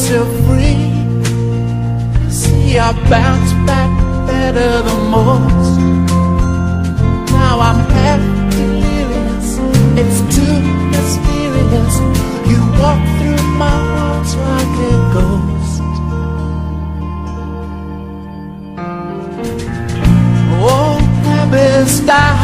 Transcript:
myself free. See, I bounce back better than most. Now I'm half delirious. It's too mysterious. You walk through my walls like a ghost. Oh, habits die